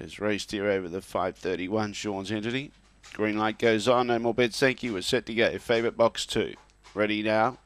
has raced here over the 531 Sean's entity. Green light goes on. No more bets. Thank you. We're set to go. Favourite box two. Ready now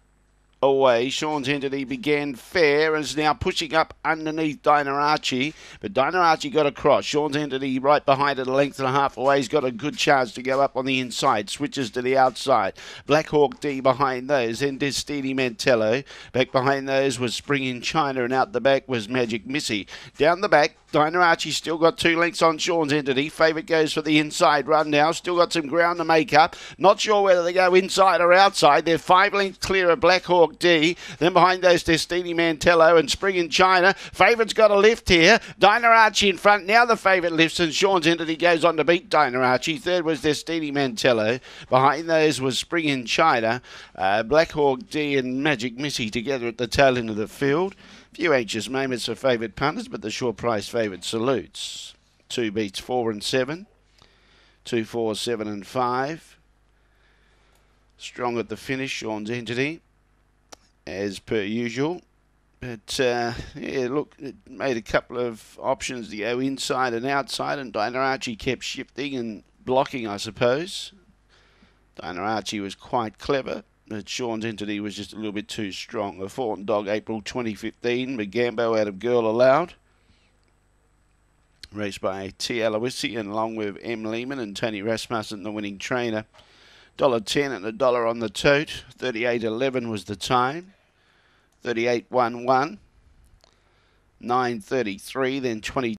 away. Sean's entity began fair and is now pushing up underneath Dinarachi. But Dinarachi got across. Sean's entity right behind it, a length and a half away. He's got a good chance to go up on the inside. Switches to the outside. Black Hawk D behind those. Then Destini Mantello. Back behind those was Spring in China and out the back was Magic Missy. Down the back, Dinarachi still got two lengths on Sean's entity. Favourite goes for the inside run now. Still got some ground to make up. Not sure whether they go inside or outside. They're five lengths clear of Black Hawk D. Then behind those, Destini Mantello and Spring in China. Favourite's got a lift here. Dinarachi in front. Now the favourite lifts and Sean's entity goes on to beat Dinarachi. Third was Destini Mantello. Behind those was Spring in China. Uh, Black Hawk D and Magic Missy together at the tail end of the field. Few anxious moments for favoured punters, but the sure price favourite salutes. Two beats four and seven. Two, four, seven and five. Strong at the finish, Sean's entity, as per usual. But, uh, yeah, look, it made a couple of options to go inside and outside, and Dinarachi kept shifting and blocking, I suppose. Dinarachi was quite clever that Sean's entity was just a little bit too strong. The Thornton Dog, April 2015, Magambo out of Girl Aloud. Raced by T. Aloisi and along with M. Lehman and Tony Rasmussen, the winning trainer. Dollar ten and a dollar on the tote. Thirty-eight eleven was the time. Thirty-eight one one. Nine thirty-three, then twenty.